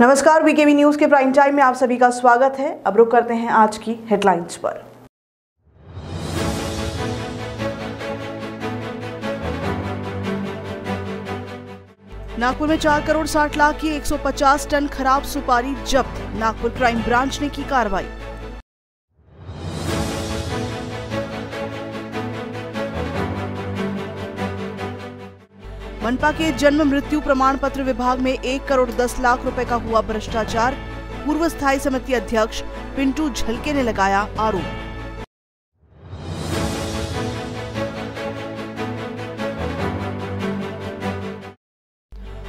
नमस्कार VKV news के prime time में आप सभी का स्वागत है। अब रुक करते हैं आज की हेडलाइंस पर। नागपुर में चार करोड़ साठ लाख की 150 टन खराब सुपारी जब्त, नागपुर क्राइम ब्रांच ने की कार्रवाई। मनपा के जन्म मृत्यु प्रमाण पत्र विभाग में एक करोड़ दस लाख रुपए का हुआ भ्रष्टाचार, पूर्व स्थायी समिति अध्यक्ष पिंटू झलके ने लगाया आरोप।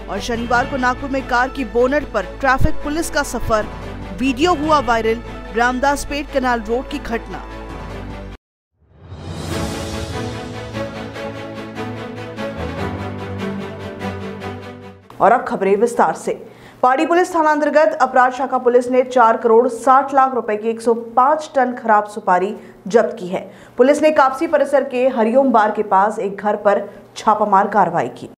और शनिवार को नागपुर में कार की बोनट पर ट्रैफ़िक पुलिस का सफ़र, वीडियो हुआ viral, Ramdas Peth canal road की घटना। और अब खबरें विस्तार से। पहाड़ी पुलिस थाना अंतर्गत अपराध शाखा पुलिस ने चार करोड़ साठ लाख रुपए की 105 टन खराब सुपारी जब्त की है। पुलिस ने कापसी परिसर के हरिओम बार के पास एक घर पर छापामार कार्रवाई की।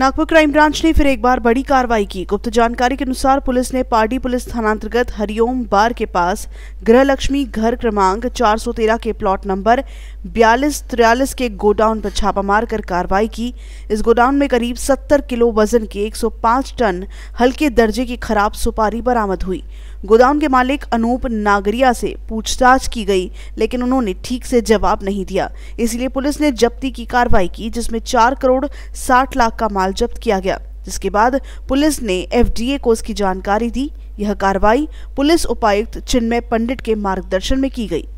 नागपुर क्राइम ब्रांच ने फिर एक बार बड़ी कार्रवाई की। गुप्त जानकारी के अनुसार पुलिस ने पार्टी पुलिस थानांतर्गत हरिओम बार के पास गृह लक्ष्मी घर क्रमांक 413 के प्लॉट नंबर बयालीस तिरयालीस के गोडाउन पर छापा मारकर कार्रवाई की। इस गोडाउन में करीब 70 किलो वज़न के 105 टन हल्के दर्जे की खराब सुपारी बरामद हुई। गोदाम के मालिक अनूप नागरिया से पूछताछ की गई, लेकिन उन्होंने ठीक से जवाब नहीं दिया। इसलिए पुलिस ने जब्ती की कार्रवाई की, जिसमें चार करोड़ साठ लाख का माल जब्त किया गया। जिसके बाद पुलिस ने एफडीए को इसकी जानकारी दी। यह कार्रवाई पुलिस उपायुक्त चिन्मय पंडित के मार्गदर्शन में की गई।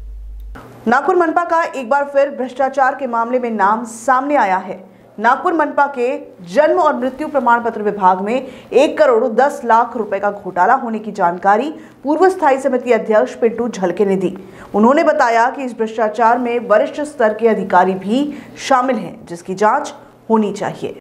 नागपुर मनपा का एक बार फिर भ्रष्टाचार के मामले में नाम सामने आया है। नागपुर मनपा के जन्म और मृत्यु प्रमाण पत्र विभाग में एक करोड़ दस लाख रुपए का घोटाला होने की जानकारी पूर्व स्थायी समिति अध्यक्ष पिंटू झलके ने दी। उन्होंने बताया कि इस भ्रष्टाचार में वरिष्ठ स्तर के अधिकारी भी शामिल हैं, जिसकी जाँच होनी चाहिए।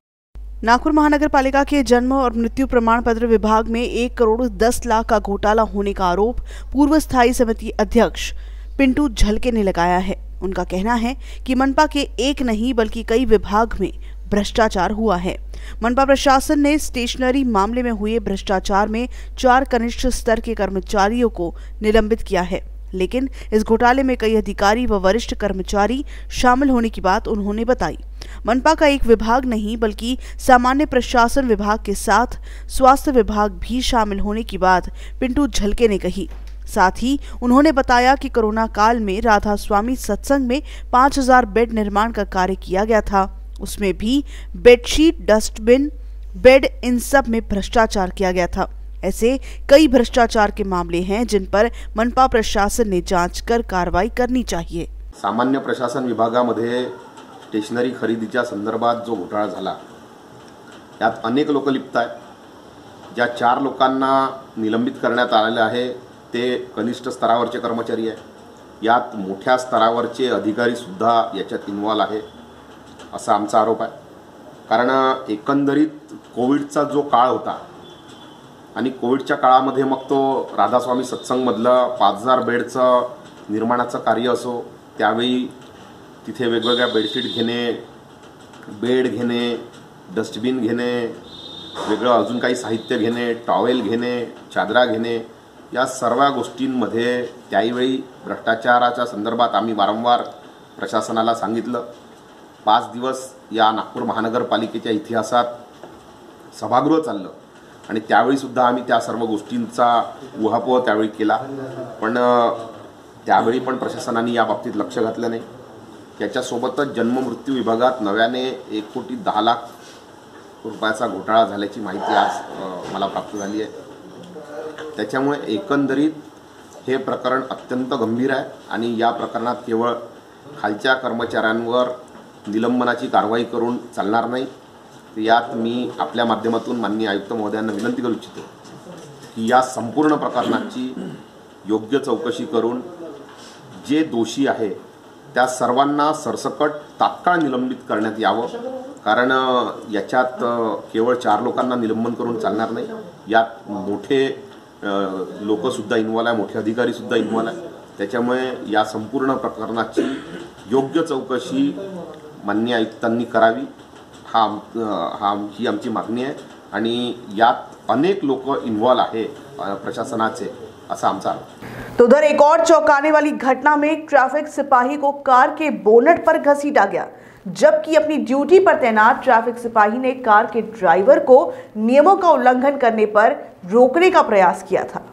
नागपुर महानगर पालिका के जन्म और मृत्यु प्रमाण पत्र विभाग में एक करोड़ दस लाख का घोटाला होने का आरोप पूर्व स्थायी समिति अध्यक्ष पिंटू झलके ने लगाया है। उनका कहना है कि मनपा के एक नहीं बल्कि कई विभाग में भ्रष्टाचार हुआ है। मनपा प्रशासन ने स्टेशनरी मामले में हुए भ्रष्टाचार में चार कनिष्ठ स्तर के कर्मचारियों को निलंबित किया है। लेकिन इस घोटाले में कई अधिकारी व वरिष्ठ कर्मचारी शामिल होने की बात उन्होंने बताई। मनपा का एक विभाग नहीं बल्कि सामान्य प्रशासन विभाग के साथ स्वास्थ्य विभाग भी शामिल होने की बात पिंटू झलके ने कही। साथ ही उन्होंने बताया कि कोरोना काल में राधा स्वामी सत्संग में 5000 बेड निर्माण का कार्य किया गया था। उसमें भी बेडशीट, डस्टबिन, बेड इन सब में भ्रष्टाचार किया गया था। ऐसे कई भ्रष्टाचार के मामले हैं जिन पर मनपा प्रशासन ने जाँच कर कार्रवाई करनी चाहिए। सामान्य प्रशासन विभाग विभागामध्ये स्टेशनरी खरेदीच्या संदर्भात जो यात अनेक लोक लिप्त आहेत, ज्या चार लोकांना निलंबित आहे. ते कनिष्ठ स्तरावरचे कर्मचारी आहे. यात मोठ्या स्तरावरचे अधिकारीसुद्धा याच्यात इन्वॉल्व आहे असा आमचा आरोप आहे. कारण एकंदरीत कोविडचा जो काळ होता आणि कोविडच्या काळामध्ये मग तो राधास्वामी सत्संगमधलं पाच हजार बेडचं निर्माणाचं कार्य असो त्यावेळी तिथे वेगवेगळ्या बेडशीट घेणे बेड घेणे डस्टबिन घेणे वेगळं अजून काही साहित्य घेणे टॉवेल घेणे चादरा घेणे या सर्व गोष्टींमध्ये त्याहीवेळी भ्रष्टाचाराच्या संदर्भात आम्ही वारंवार प्रशासनाला सांगितलं. पाच दिवस या नागपूर महानगरपालिकेच्या इतिहासात सभागृह चाललं. आणि त्यावेळीसुद्धा आम्ही त्या सर्व गोष्टींचा उहापोह त्यावेळी केला. पण त्यावेळी पण प्रशासनाने या बाबतीत लक्ष घातलं नाही. त्याच्यासोबतच जन्ममृत्यू विभागात नव्याने एक कोटी दहा लाख रुपयाचा घोटाळा झाल्याची माहिती आज मला प्राप्त झाली आहे. त्याच्यामुळे एकंदरीत हे प्रकरण अत्यंत गंभीर आहे आणि या प्रकरणात केवळ खालच्या कर्मचाऱ्यांवर निलंबनाची कारवाई करून चालणार नाही. यात मी आपल्या माध्यमातून माननीय आयुक्त महोदयांना विनंती करू इच्छितो की या संपूर्ण प्रकरणाची योग्य चौकशी करून जे दोषी आहे त्या सर्वांना सरसकट तात्काळ निलंबित करण्यात यावं. कारण याच्यात केवळ चार लोकांना निलंबन करून चालणार नाही. यात मोठे लोकसुद्धा इन्वॉल्व आहे मोठे अधिकारीसुद्धा इन्वॉल्व आहे. त्याच्यामुळे या संपूर्ण प्रकरणाची योग्य चौकशी मान्य आयुक्तांनी करावी. हा हा ही आमची मागणी आहे आणि यात अनेक लोक इन्व्हॉल्व आहे प्रशासनाचे असा आमचा तो उधर एक और चौंकाने वाली घटना में ट्रैफिक सिपाही को कार के बोनट पर घसीटा गया। जबकि अपनी ड्यूटी पर तैनात ट्रैफ़िक सिपाही ने कार के ड्राइवर को नियमों का उल्लंघन करने पर रोकने का प्रयास किया था।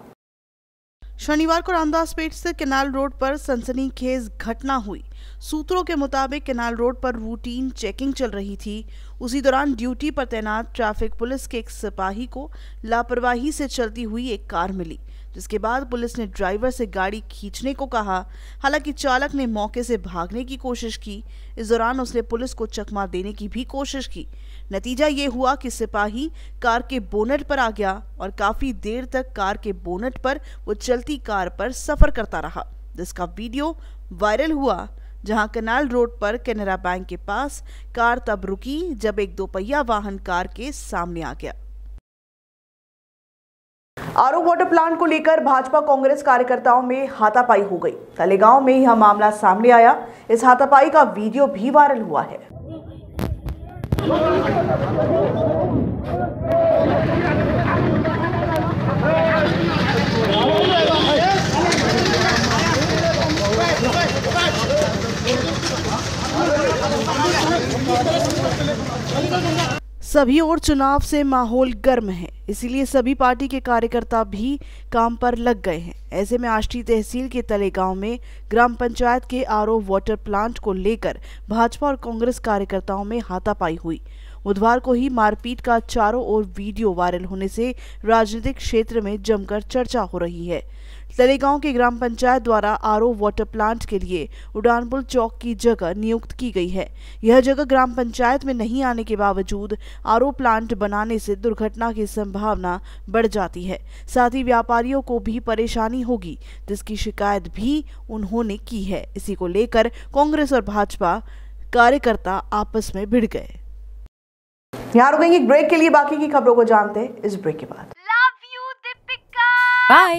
शनिवार को रामदासपेट से केनाल रोड पर सनसनीखेज घटना हुई। सूत्रों के मुताबिक केनाल रोड पर रूटीन चेकिंग चल रही थी। उसी दौरान ड्यूटी पर तैनात ट्रैफ़िक पुलिस के एक सिपाही को लापरवाही से चलती हुई एक कार मिली। जिसके बाद पुलिस ने ड्राइवर से गाड़ी खींचने को कहा। हालाँकि चालक ने मौके से भागने की कोशिश की। इस दौरान उसने पुलिस को चकमा देने की भी कोशिश की। नतीजा ये हुआ कि सिपाही कार के बोनट पर आ गया और काफ़ी देर तक कार के बोनट पर वो चलती कार पर सफ़र करता रहा। जिसका वीडियो वायरल हुआ, जहाँ कनाल रोड पर केनरा बैंक के पास कार तब रुकी जब एक दोपहिया वाहन कार के सामने आ गया। आरो वाटर प्लांट को लेकर भाजपा कांग्रेस कार्यकर्ताओं में हाथापाई हो गई। तलेगांव में यह मामला सामने आया। इस हाथापाई का वीडियो भी वायरल हुआ है। सभी और चुनाव से माहौल गर्म है, इसीलिए सभी पार्टी के कार्यकर्ता भी काम पर लग गए हैं। ऐसे में आष्टी तहसील के तलेगांव में ग्राम पंचायत के आरओ वाटर प्लांट को लेकर भाजपा और कांग्रेस कार्यकर्ताओं में हाथापाई हुई। बुधवार को ही मारपीट का चारों ओर वीडियो वायरल होने से राजनीतिक क्षेत्र में जमकर चर्चा हो रही है। तलेगांव के ग्राम पंचायत द्वारा आरओ वाटर प्लांट के लिए उड़ानपुर चौक की जगह नियुक्त की गई है। यह जगह ग्राम पंचायत में नहीं आने के बावजूद आरओ प्लांट बनाने से दुर्घटना की संभावना बढ़ जाती है। साथ ही व्यापारियों को भी परेशानी होगी जिसकी शिकायत भी उन्होंने की है। इसी को लेकर कांग्रेस और भाजपा कार्यकर्ता आपस में भिड़ गए। यहाँ रुकेंगे ब्रेक के लिए बाकी की खबरों को जानते हैं इस ब्रेक के बाद. बाय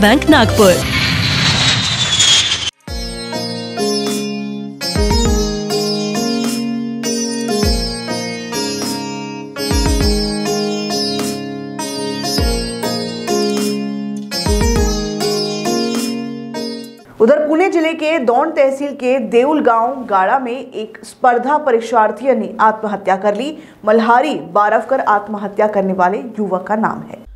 Bank, नागपुर उधर पुणे ज़िले के दौंड तहसील के देउल गाँव गाड़ा में एक स्पर्धा परीक्षार्थी ने आत्महत्या कर ली। मल्हारी बारवकर आत्महत्या करने वाले युवक का नाम है।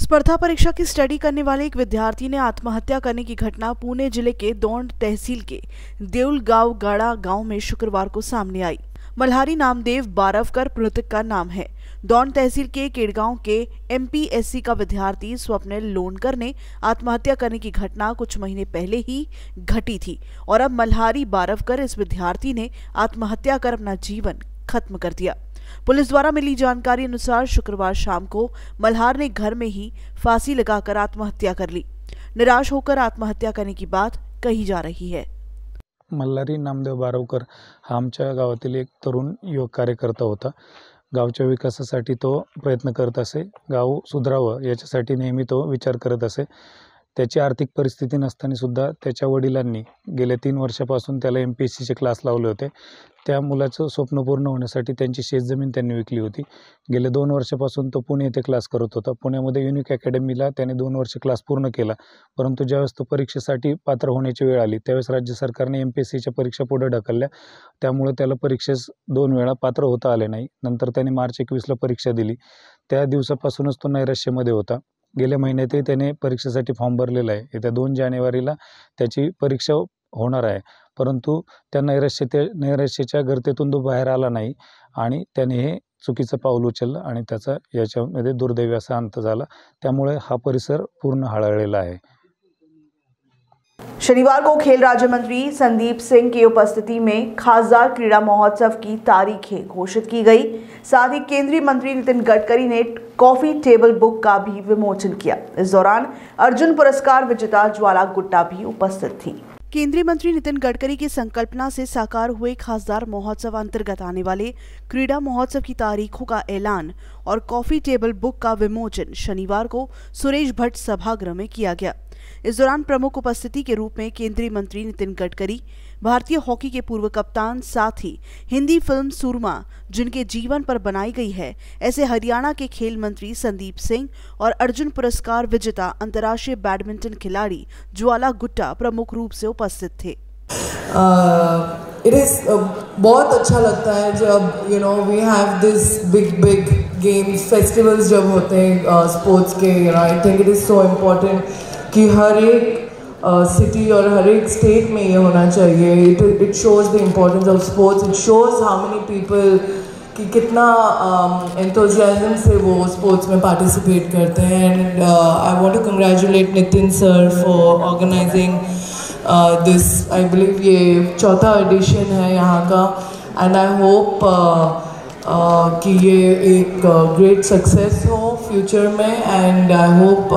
स्पर्धा परीक्षा की स्टडी करने वाले एक विद्यार्थी ने आत्महत्या करने की घटना पुणे ज़िले के दौंड तहसील के देउल गाँव गाड़ा गाँव में शुक्रवार को सामने आई। मल्हारी नामदेव बारवकर मृतक का नाम है। दौंड तहसील के केड़गांव के एमपीएससी का विद्यार्थी स्वप्निल लोनकर ने आत्महत्या करने की घटना कुछ महीने पहले ही घटी थी और अब मल्हारी बारवकर इस विद्यार्थी ने आत्महत्या कर अपना जीवन खत्म कर दिया। पुलिस द्वारा मिली जानकारी अनुसार शुक्रवार शाम को मल्हार ने घर में ही फांसी लगाकर आत्महत्या कर ली। निराश होकर आत्महत्या करने की बात कही जा रही है। मल्हारी नामदेव बारवकर हा गावातील एक तरुण युवक कार्यकर्ता होता। गावच्या विकासासाठी तो प्रयत्न करत असे, गाव सुधारावं याच्यासाठी नेहमी तो विचार असे. त्याची आर्थिक परिस्थिती नसताना सुद्धा त्याच्या वडिलांनी गेल्या तीन वर्षापासून त्याला एम पी एस सीचे क्लास लावले होते. त्या मुलाचं स्वप्न पूर्ण होण्यासाठी त्यांची शेतजमीन त्यांनी विकली होती. गेले दोन वर्षापासून तो पुणे येथे क्लास करत होता. पुण्यामध्ये युनिक अकॅडमीला त्याने दोन वर्ष क्लास पूर्ण केला. परंतु ज्यावेळेस तो परीक्षेसाठी पात्र होण्याची वेळ आली त्यावेळेस राज्य सरकारने एम पी एस सीच्या परीक्षा पुढे ढकलल्या. त्यामुळे त्याला परीक्षेस दोन वेळा पात्र होता आले नाही. नंतर त्याने मार्च एकवीसला परीक्षा दिली. त्या दिवसापासूनच तो नैराश्यमध्ये होता. गेल्या महिन्यातही त्याने परीक्षेसाठी फॉर्म भरलेला आहे. येत्या दोन जानेवारीला त्याची परीक्षा होणार आहे. परंतु त्या नैराश्य ते नैराश्याच्या गर्तेतून तो बाहेर आला नाही आणि त्याने हे चुकीचं पाऊल उचललं आणि त्याचा याच्यामध्ये दुर्दैवी असा अंत झाला. त्यामुळे हा परिसर पूर्ण हळहळलेला आहे. शनिवार को खेल राज्य मंत्री संदीप सिंह की उपस्थिति में खासदार क्रीड़ा महोत्सव की तारीखें घोषित की गई। साथ ही केंद्रीय मंत्री नितिन गडकरी ने कॉफ़ी टेबल बुक का भी विमोचन किया। इस दौरान अर्जुन पुरस्कार विजेता ज्वाला गुट्टा भी उपस्थित थी। केंद्रीय मंत्री नितिन गडकरी की संकल्पना से साकार हुए खासदार महोत्सव अंतर्गत आने वाले क्रीड़ा महोत्सव की तारीखों का ऐलान और कॉफ़ी टेबल बुक का विमोचन शनिवार को सुरेश भट्ट सभागृह में किया गया। इस दौरान प्रमुख उपस्थिति के रूप में केंद्रीय मंत्री नितिन गडकरी, भारतीय हॉकी के पूर्व कप्तान, साथ ही हिंदी फ़िल्म सुरमा, जिनके जीवन पर बनाई गई है, ऐसे हरियाणा के खेल मंत्री संदीप सिंह और अर्जुन पुरस्कार विजेता अंतर्राष्ट्रीय बैडमिंटन खिलाड़ी ज्वाला गुट्टा प्रमुख रूप से उपस्थित थे। इट इज़ बहुत अच्छा लगता है जब you know we have this big big games festivals जब होते हैं स्पोर्ट्स के you know I think it is so important कि हर एक सिटी और हर एक स्टेट में ये होना चाहिए। It it shows the importance of sports it shows how many people कि कितना एंथोजियाजम से वो स्पोर्ट्स में पार्टिसिपेट करते हैं। And I want to congratulate Nitin sir for organising this I believe ये चौथा एडिशन है यहाँ का। एंड आई होप कि ये एक ग्रेट सक्सेस हो फ्यूचर में। And I hope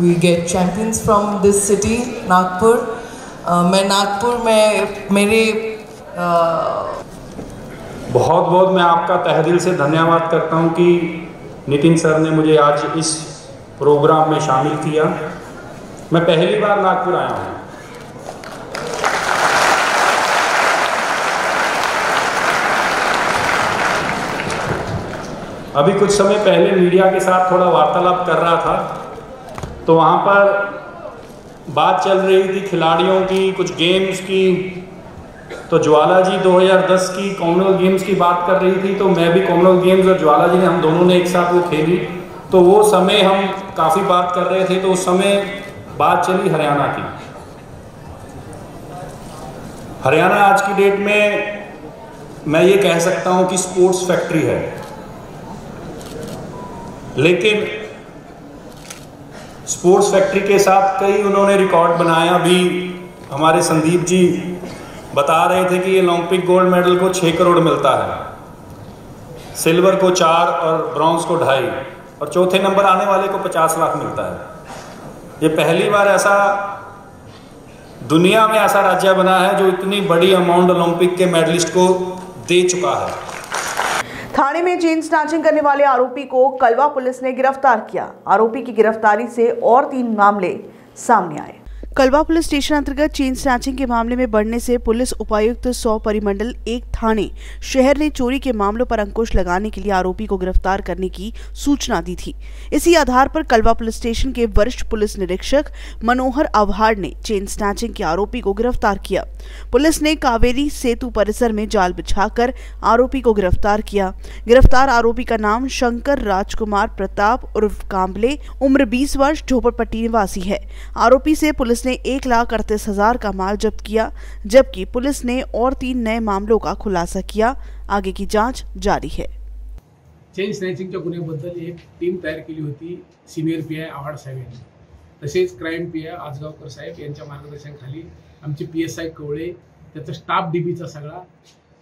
we get champions from this city Nagpur मैं नागपुर में मेरे uh, बहुत बहुत मैं आपका तह दिल से धन्यवाद करता हूँ कि नितिन सर ने मुझे आज इस प्रोग्राम में शामिल किया। मैं पहली बार नागपुर आया हूँ। अभी कुछ समय पहले मीडिया के साथ थोड़ा वार्तालाप कर रहा था। तो वहाँ पर बात चल रही थी खिलाड़ियों की, कुछ गेम्स की। तो ज्वाला जी 2010 की कॉमनवेल्थ गेम्स की बात कर रही थी तो मैं भी कॉमनवेल्थ गेम्स और ज्वाला जी ने हम दोनों ने एक साथ वो खेली। तो वो समय हम काफ़ी बात कर रहे थे तो उस समय बात चली हरियाणा की। हरियाणा आज की डेट में मैं ये कह सकता हूँ कि स्पोर्ट्स फैक्ट्री है। लेकिन स्पोर्ट्स फैक्ट्री के साथ कई उन्होंने रिकॉर्ड बनाया। अभी हमारे संदीप जी बता रहे थे कि ओलंपिक गोल्ड मेडल को छः करोड़ मिलता है। सिल्वर को चार और ब्रॉन्ज को ढाई। और चौथे नंबर आने वाले को पचास लाख मिलता है। ये पहली बार ऐसा दुनिया में ऐसा राज्य बना है जो इतनी बड़ी अमाउंट ओलंपिक के मेडलिस्ट को दे चुका है। थाने में चेन स्नैचिंग करने वाले आरोपी को कलवा पुलिस ने गिरफ़्तार किया। आरोपी की गिरफ्तारी से और तीन मामले सामने आए। कलवा पुलिस स्टेशन अंतर्गत चेन स्नैचिंग के मामले में बढ़ने से पुलिस उपायुक्त सौ परिमंडल एक थाने, शहर ने चोरी के मामलों पर अंकुश लगाने के लिए आरोपी को गिरफ़्तार करने की सूचना दी थी। इसी आधार पर कलवा पुलिस स्टेशन के वरिष्ठ पुलिस निरीक्षक मनोहर अवहाड़ ने चेन स्नैचिंग के आरोपी को गिरफ़्तार किया। पुलिस ने कावेरी सेतु परिसर में जाल बिछाकर आरोपी को गिरफ़्तार किया। गिरफ़्तार आरोपी का नाम शंकर राजकुमार प्रताप उर्फ़ काम्बले उम्र बीस वर्ष, झोपड़पट्टी निवासी है। आरोपी से पुलिस ने एक लाख अड़तीस हजार का माल जब्त किया जबकि पुलिस ने और तीन नए मामलों का खुलासा किया। आगे की जांच जारी है। चेन स्नॅचिंगच्या गुन्ह्याबद्दल एक टीम तयार केली होती सिनियर पी आय आव्हाड साहेब यांनी। तसेच क्राईम पी आय आजगावकर साहेब यांच्या मार्गदर्शनाखाली आमचे पी एस आय कवळे त्याचा स्टाफ डीबीचा सगळा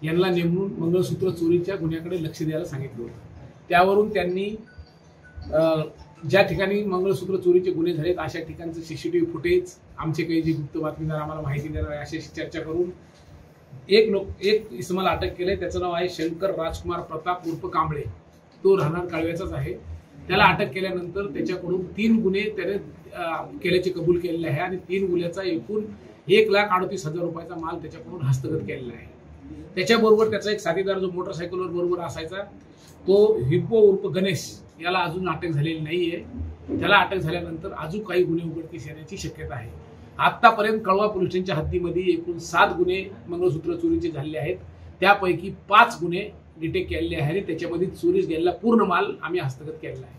यांना नेमून मंगळसूत्र चोरीच्या गुन्ह्याकडे लक्ष द्यायला सांगितलं होतं. त्यावरून त्यांनी ज्या ठिकाणी मंगळसूत्र चोरीचे गुन्हे झालेत अशा ठिकाणचं C C T V footage आमचे काही जे गुप्त बातमीदार आम्हाला माहिती देणार आहे अशी चर्चा करून एक लोक एक इसमाला अटक केले त्याचं नाव आहे शंकर राजकुमार प्रताप उर्फ कांबळे. तो राहणार काळव्याचाच आहे. त्याला अटक केल्यानंतर त्याच्याकडून तीन गुन्हे त्याने केल्याचे कबूल केलेले आहे आणि तीन गुन्ह्याचा एकूण एक लाख अडतीस हजार रुपयाचा माल त्याच्याकडून हस्तगत केलेला आहे. त्याच्याबरोबर त्याचा एक साथीदार जो मोटरसायकलवर बरोबर असायचा तो हिप्पो उर्फ गणेश याला अजून अटक झालेली नाहीये. त्याला अटक झाल्यानंतर अजून काही गुन्हे उघडकीस येण्याची शक्यता आहे. आतापर्यंत कळवा पोलीस स्टेशनच्या हद्दीमध्ये एकूण सात गुन्हे मंगळसूत्र चोरीचे झालेले आहेत. त्यापैकी पाच गुन्हे डिटेक्ट केलेले आहे आणि त्याच्यामध्ये चोरीस गेलेला पूर्ण माल आम्ही हस्तगत केलेला आहे.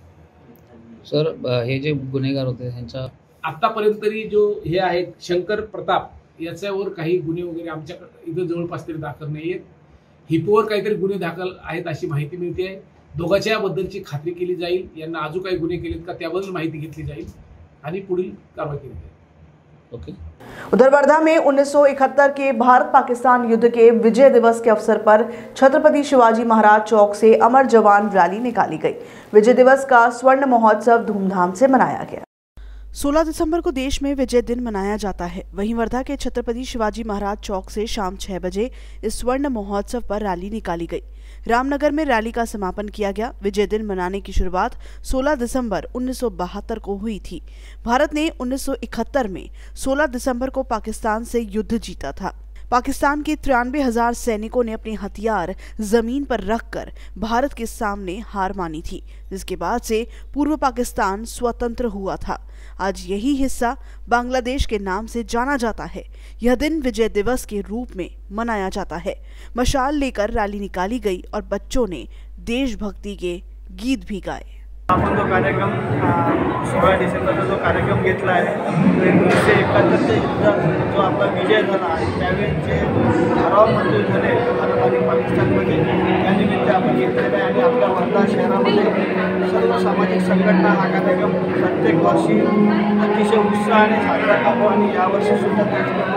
सर हे जे गुन्हेगार होते त्यांच्या आतापर्यंत तरी जो हे आहेत शंकर प्रताप याच्यावर काही गुन्हे वगैरे आमच्या इथं जवळपास तरी दाखल नाही आहेत. हिपोवर काहीतरी गुन्हे दाखल आहेत अशी माहिती मिळते. आहे दोघांच्या बद्दलची खात्री केली जाईल. यांना अजून काही गुन्हे केलेत का त्याबद्दल माहिती घेतली जाईल. आणि पुढील कारवाई केली जाईल. ओके उधर वर्धा में 1971 के भारत पाकिस्तान युद्ध के विजय दिवस के अवसर पर छत्रपति शिवाजी महाराज चौक से अमर जवान रैली निकाली गई। विजय दिवस का स्वर्ण महोत्सव धूमधाम से मनाया गया। 16 दिसंबर को देश में विजय दिन मनाया जाता है। वहीं वर्धा के छत्रपति शिवाजी महाराज चौक से शाम छह बजे इस स्वर्ण महोत्सव पर रैली निकाली गई। रामनगर में रैली का समापन किया गया। विजय दिन मनाने की शुरुआत 16 दिसंबर 1972 को हुई थी। भारत ने 1971 में 16 दिसंबर को पाकिस्तान से युद्ध जीता था। पाकिस्तान के तिरानवे हज़ार सैनिकों ने अपने हथियार ज़मीन पर रखकर भारत के सामने हार मानी थी, जिसके बाद से पूर्व पाकिस्तान स्वतंत्र हुआ था। आज यही हिस्सा बांग्लादेश के नाम से जाना जाता है। यह दिन विजय दिवस के रूप में मनाया जाता है। मशाल लेकर रैली निकाली गई और बच्चों ने देशभक्ति के गीत भी गाए। आपण जो कार्यक्रम सोळा डिसेंबरचा जो कार्यक्रम घेतला आहे तो एकोणीसशे एकाहत्तरच्या युद्धात जो आपला विजय झाला आणि त्यावेळेस जे ठराव मंजूर झाले भारत आणि पाकिस्तानमध्ये त्यानिमित्त आपण घेतलेलं आहे. आणि आपल्या वर्धा शहरामध्ये सर्व सामाजिक संघटना हा कार्यक्रम प्रत्येक वर्षी अतिशय उत्साहाने साजरा करतो. आणि यावर्षीसुद्धा त्याचप्रमाणे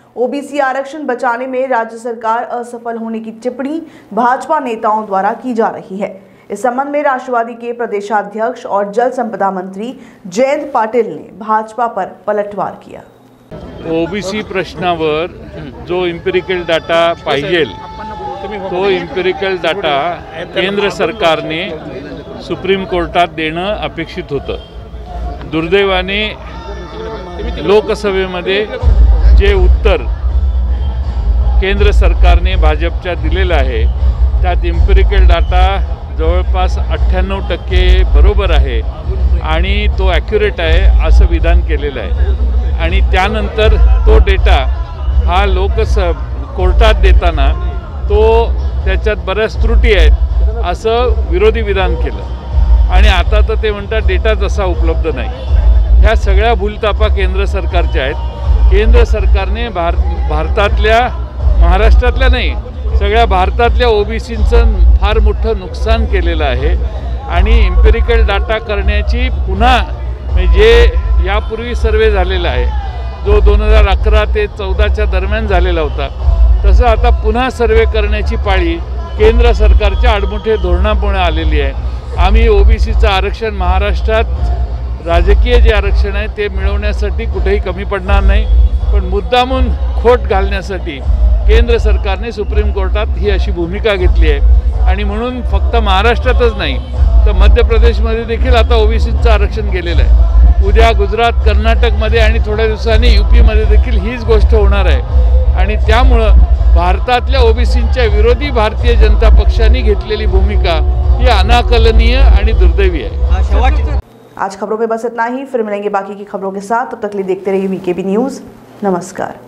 ओबीसी आरक्षण बचाने में राज्य सरकार असफल होने की टिप्पणी भाजपा नेताओं द्वारा की जा रही है। इस संबंध में राष्ट्रवादी के प्रदेशाध्यक्ष और जल संपदा मंत्री जयंत पाटिल ने भाजपा पर पलटवार किया। ओबीसी प्रश्नावर जो इम्पेरिकल डाटा पाहिजे तो इम्पेरिकल डाटा केंद्र सरकारने सुप्रीम कोर्टात देणं अपेक्षित होतं. दुर्दैवाने लोकसभेमध्ये जे उत्तर केंद्र सरकारने भाजपच्या दिलेलं आहे त्यात इम्पेरिकल डाटा जवळपास अठ्ठ्याण्णव टक्के बरोबर आहे आणि तो ॲक्युरेट आहे असं विधान केलेलं आहे. आणि त्यानंतर तो डेटा हा लोकस कोर्टात देताना तो त्याच्यात बऱ्याच त्रुटी आहेत असं विरोधी विधान केलं. आणि आता तर ते म्हणतात डेटा तसा उपलब्ध नाही. ह्या सगळ्या भूलतापा केंद्र सरकारच्या आहेत. केंद्र सरकारने भार भारतातल्या महाराष्ट्रातल्या नाही सगळ्या भारतातल्या ओबीसींचं फार मोठं नुकसान केलेलं आहे. आणि इम्पेरिकल डाटा करण्याची पुन्हा म्हणजे जे यापूर्वी सर्वे झालेला आहे जो दोन हजार अकरा ते चौदाच्या दरम्यान झालेला होता तसं आता पुन्हा सर्वे करण्याची पाळी केंद्र सरकारच्या आडमुठे धोरणामुळे आलेली आहे. आम्ही ओबीसीचं आरक्षण महाराष्ट्रात राजकीय जे आरक्षण आहे ते मिळवण्यासाठी कुठेही कमी पडणार नाही. पण मुद्दामून खोट घालण्यासाठी केंद्र सरकारने सुप्रीम कोर्टात ही अशी भूमिका घेतली आहे. आणि म्हणून फक्त महाराष्ट्रातच नाही तर मध्य प्रदेशमध्ये देखील आता ओबीसीचं आरक्षण गेलेलं आहे. उद्या गुजरात कर्नाटकमध्ये आणि थोड्या दिवसांनी यू पीमध्ये देखील हीच गोष्ट होणार आहे. आणि त्यामुळं भारतातल्या ओबीसींच्या विरोधी भारतीय जनता पक्षाने घेतलेली भूमिका ही अनाकलनीय आणि दुर्दैवी आहे. आज खबरों में बस इतना ही। फिर मिलेंगे बाकी की खबरों के साथ। तब तक लिए देखते रहिए वीकेबी न्यूज़ नमस्कार।